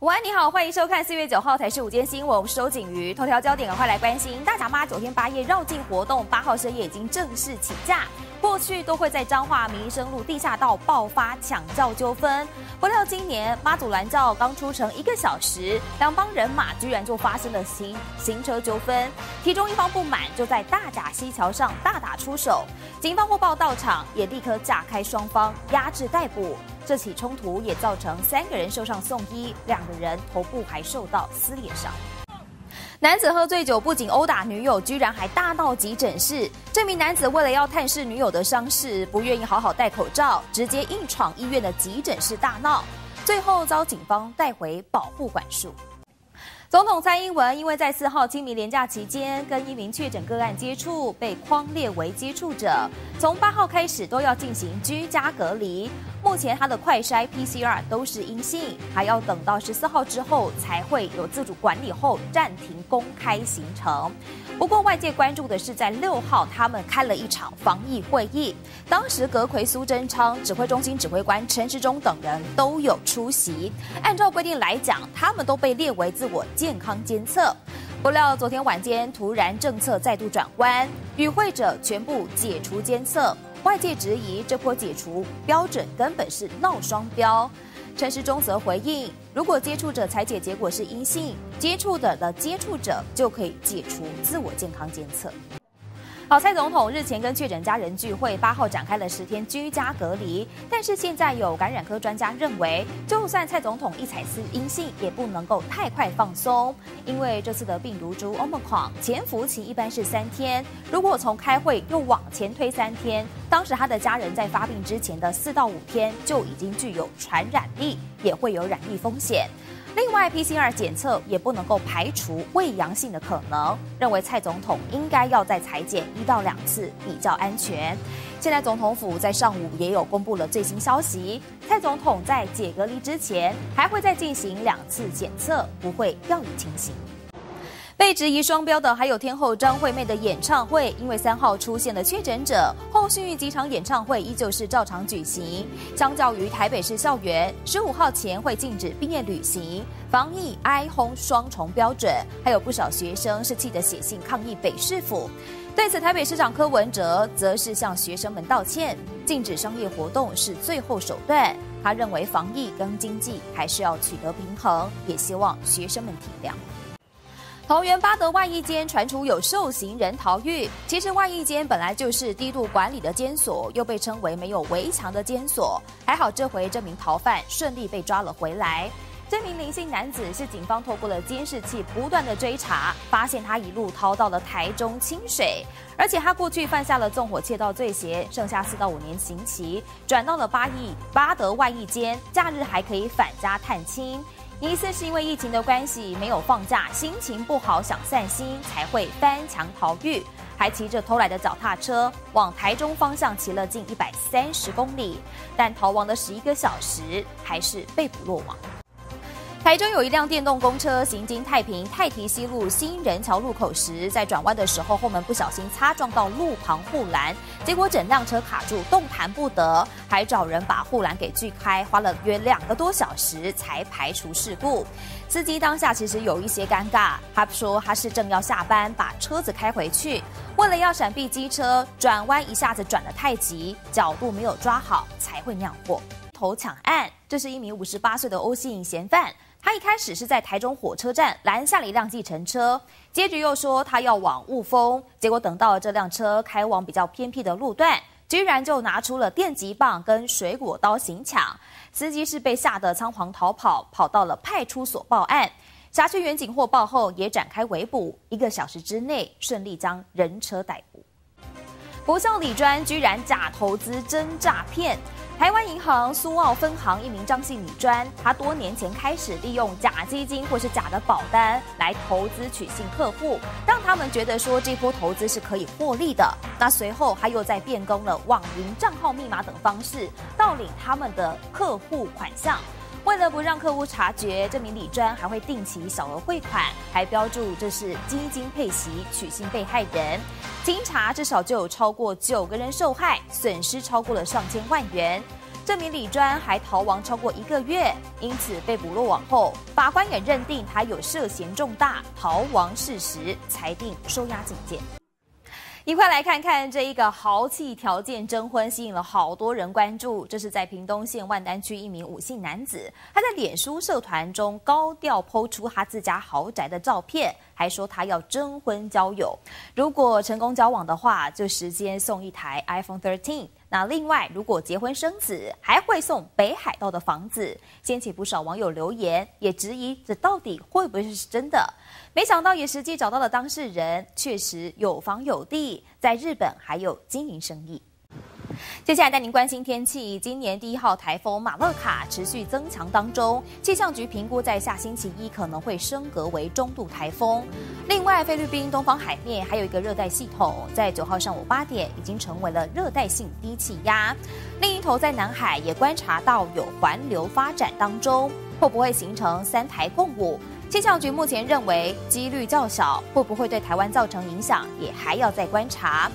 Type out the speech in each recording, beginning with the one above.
喂，你好，欢迎收看四月九号台视午间新闻，我是周景瑜。头条焦点，赶快来关心。大甲妈九天八夜绕境活动，八号深夜已经正式起驾。过去都会在彰化民生路地下道爆发抢轿纠纷，不料今年妈祖拦轿刚出城一个小时，两帮人马居然就发生了行行车纠纷，其中一方不满就在大甲溪桥上大打出手，警方获报到场，也立刻架开双方压制逮捕。这起冲突也造成三个人受伤送医，两个人头部还受到撕裂伤。男子喝醉酒，不仅殴打女友，居然还大闹急诊室。这名男子为了要探视女友的伤势，不愿意好好戴口罩，直接硬闯医院的急诊室大闹，最后遭警方带回保护管束。总统蔡英文因为在四号清明连假期间跟一名确诊个案接触，被框列为接触者，从八号开始都要进行居家隔离。目前他的快筛 PCR 都是阴性，还要等到十四号之后才会有自主管理后暂停公开行程。不过外界关注的是，在六号他们开了一场防疫会议，当时阁魁苏贞昌、指挥中心指挥官陈时中等人都有出席。按照规定来讲，他们都被列为自我。健康监测，不料昨天晚间突然政策再度转弯，与会者全部解除监测。外界质疑这波解除标准根本是闹双标。陈时中则回应，如果接触者裁解结果是阴性，接触者的接触者就可以解除自我健康监测。好，蔡总统日前跟确诊家人聚会，八号展开了十天居家隔离。但是现在有感染科专家认为，就算蔡总统一采丝阴性，也不能够太快放松，因为这次的病毒株 Omicron 潜伏期一般是三天。如果从开会又往前推三天，当时他的家人在发病之前的四到五天就已经具有传染力，也会有染疫风险。另外，PCR 检测也不能够排除胃阳性的可能，认为蔡总统应该要再裁剪一到两次比较安全。现在总统府在上午也有公布了最新消息，蔡总统在解隔离之前还会再进行两次检测，不会掉以轻心。被质疑双标的还有天后张惠妹的演唱会，因为三号出现了确诊者，后续几场演唱会依旧是照常举行。相较于台北市校园，十五号前会禁止毕业旅行，防疫哀轰双重标准，还有不少学生是气得写信抗议北市府。对此，台北市长柯文哲则是向学生们道歉，禁止商业活动是最后手段。他认为防疫跟经济还是要取得平衡，也希望学生们体谅。桃园八德外役间传出有受刑人逃狱，其实外役间本来就是低度管理的监所，又被称为没有围墙的监所。还好这回这名逃犯顺利被抓了回来。这名林姓男子是警方透过了监视器不断的追查，发现他一路逃到了台中清水，而且他过去犯下了纵火窃盗罪嫌，剩下四到五年刑期，转到了八亿八德外役间，假日还可以返家探亲。疑似是因为疫情的关系没有放假，心情不好想散心，才会翻墙逃狱，还骑着偷来的脚踏车往台中方向骑了近一百三十公里，但逃亡的十一个小时还是被捕落网。台中有一辆电动公车行经太平太提西路新人桥路口时，在转弯的时候后门不小心擦撞到路旁护栏，结果整辆车卡住，动弹不得，还找人把护栏给锯开，花了约两个多小时才排除事故。司机当下其实有一些尴尬，他说他是正要下班，把车子开回去，为了要闪避机车，转弯一下子转得太急，角度没有抓好，才会酿祸。头抢案，这是一名五十八岁的欧姓嫌犯。他一开始是在台中火车站拦下了一辆计程车，接着又说他要往雾峰，结果等到了这辆车开往比较偏僻的路段，居然就拿出了电击棒跟水果刀行抢，司机是被吓得仓皇逃跑，跑到了派出所报案。辖区员警获报后也展开围捕，一个小时之内顺利将人车逮捕。不孝李专居然假投资真诈骗。台湾银行苏澳分行一名张姓女专，她多年前开始利用假基金或是假的保单来投资取信客户，让他们觉得说这波投资是可以获利的。那随后她又在变更了网银账号密码等方式，盗领他们的客户款项。为了不让客户察觉，这名李专还会定期小额汇款，还标注这是基金配息取信被害人。经查，至少就有超过九个人受害，损失超过了上千万元。这名李专还逃亡超过一个月，因此被捕落网后，法官也认定他有涉嫌重大逃亡事实，裁定收押警戒。一块来看看这一个豪气条件征婚，吸引了好多人关注。这是在屏东县万丹区一名五姓男子，他在脸书社团中高调抛出他自家豪宅的照片，还说他要征婚交友，如果成功交往的话，就直接送一台 iPhone 13。那另外，如果结婚生子，还会送北海道的房子。掀起不少网友留言，也质疑这到底会不会是真的？没想到也实际找到了当事人，确实有房有地，在日本还有经营生意。接下来带您关心天气。今年第一号台风马勒卡持续增强当中，气象局评估在下星期一可能会升格为中度台风。另外，菲律宾东方海面还有一个热带系统，在九号上午八点已经成为了热带性低气压。另一头在南海也观察到有环流发展当中，会不会形成三台共舞？气象局目前认为几率较小，会不会对台湾造成影响，也还要再观察。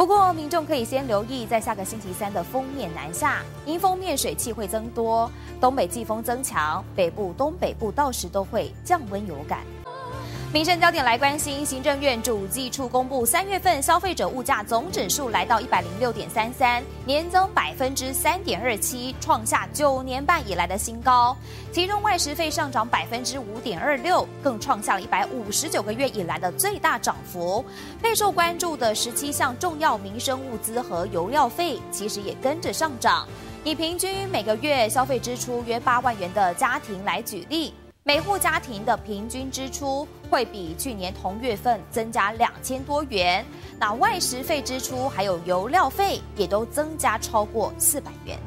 不过，民众可以先留意，在下个星期三的封面南下，因风面水汽会增多，东北季风增强，北部、东北部到时都会降温有感。民生焦点来关心，行政院主计处公布三月份消费者物价总指数来到一百零六点三三，年增百分之三点二七，创下九年半以来的新高。其中外食费上涨百分之五点二六，更创下了一百五十九个月以来的最大涨幅。备受关注的十七项重要民生物资和油料费，其实也跟着上涨。以平均每个月消费支出约八万元的家庭来举例。每户家庭的平均支出会比去年同月份增加两千多元，那外食费支出还有油料费也都增加超过四百元。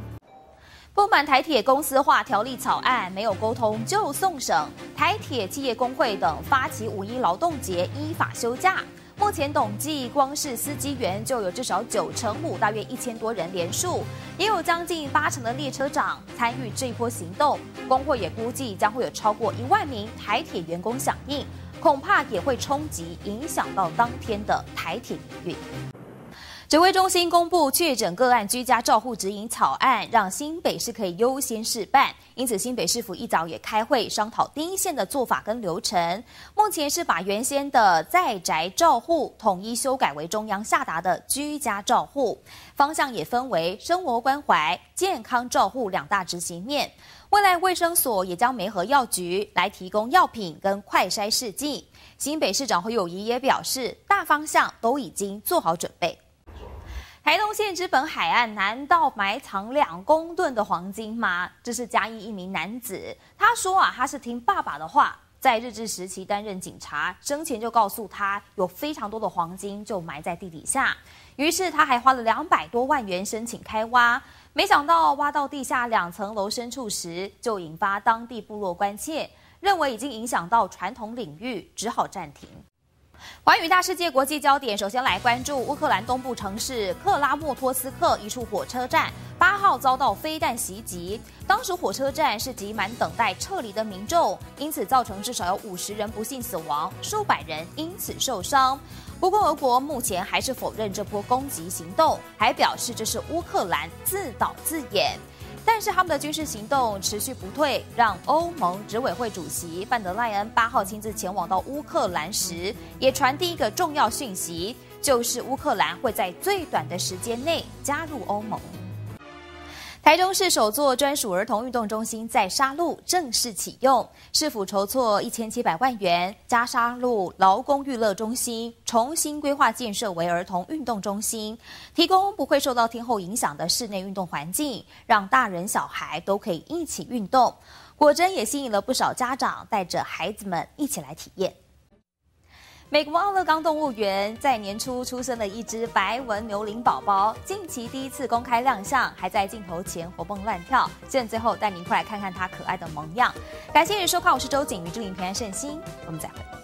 不满台铁公司化条例草案没有沟通就送审，台铁企业工会等发起五一劳动节依法休假。目前统计，光是司机员就有至少九成五，大约一千多人连数，也有将近八成的列车长参与这一波行动。工会也估计将会有超过一万名台铁员工响应，恐怕也会冲击影响到当天的台铁营运。指挥中心公布确诊个案居家照护指引草案，让新北市可以优先试办。因此，新北市府一早也开会商讨第一线的做法跟流程。目前是把原先的在宅照护统一修改为中央下达的居家照护，方向也分为生活关怀、健康照护两大执行面。未来卫生所也将媒合药局来提供药品跟快筛试剂。新北市长侯友谊也表示，大方向都已经做好准备。台东县之本海岸难道埋藏两公吨的黄金吗？这是嘉义一名男子，他说啊，他是听爸爸的话，在日治时期担任警察，生前就告诉他有非常多的黄金就埋在地底下，于是他还花了两百多万元申请开挖，没想到挖到地下两层楼深处时，就引发当地部落关切，认为已经影响到传统领域，只好暂停。寰宇大世界国际焦点，首先来关注乌克兰东部城市克拉莫托斯克一处火车站，八号遭到飞弹袭击。当时火车站是挤满等待撤离的民众，因此造成至少有五十人不幸死亡，数百人因此受伤。不过，俄国目前还是否认这波攻击行动，还表示这是乌克兰自导自演。但是他们的军事行动持续不退，让欧盟执委会主席范德赖恩八号亲自前往到乌克兰时，也传递一个重要讯息，就是乌克兰会在最短的时间内加入欧盟。台中市首座专属儿童运动中心在沙鹿正式启用，市府筹措一千七百万元，加沙鹿劳工娱乐中心重新规划建设为儿童运动中心，提供不会受到天候影响的室内运动环境，让大人小孩都可以一起运动。果真也吸引了不少家长带着孩子们一起来体验。美国奥勒冈动物园在年初出生了一只白纹牛羚宝宝，近期第一次公开亮相，还在镜头前活蹦乱跳。现在最后带您快来看看它可爱的萌样。感谢您收看，我是周景瑜，祝您平安顺心，我们再会。